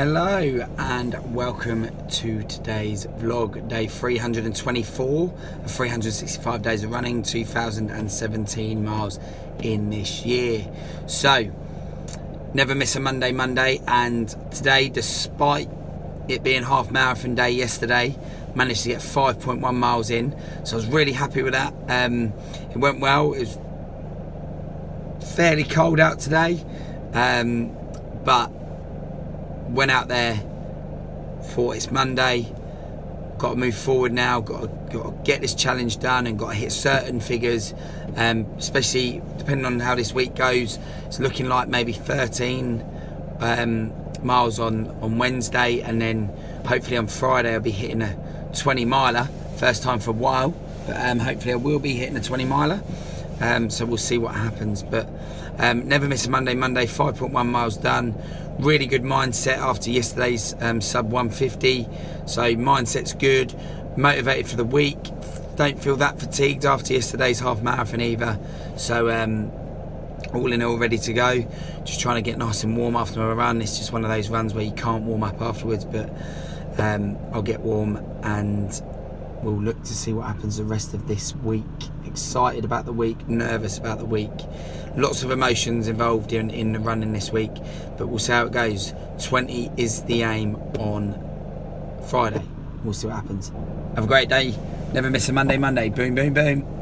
Hello and welcome to today's vlog, day 324 of 365 days of running, 2017 miles in this year. So, never miss a Monday Monday and today despite it being half marathon day yesterday, managed to get 5.1 miles in. So I was really happy with that. Um, it went well, it was fairly cold out today, um, but went out there, thought it's Monday, got to move forward now, got to, got to get this challenge done and got to hit certain figures, um, especially depending on how this week goes. It's looking like maybe 13 um, miles on, on Wednesday and then hopefully on Friday I'll be hitting a 20 miler, first time for a while, but um, hopefully I will be hitting a 20 miler. Um, so we'll see what happens. But um, never miss a Monday. Monday, 5.1 miles done. Really good mindset after yesterday's um, sub 150. So mindset's good. Motivated for the week. Don't feel that fatigued after yesterday's half marathon either. So um, all in all, ready to go. Just trying to get nice and warm after my run. It's just one of those runs where you can't warm up afterwards, but um, I'll get warm and we'll look to see what happens the rest of this week. Excited about the week, nervous about the week. Lots of emotions involved in, in the running this week, but we'll see how it goes. 20 is the aim on Friday. We'll see what happens. Have a great day. Never miss a Monday, Monday. Boom, boom, boom.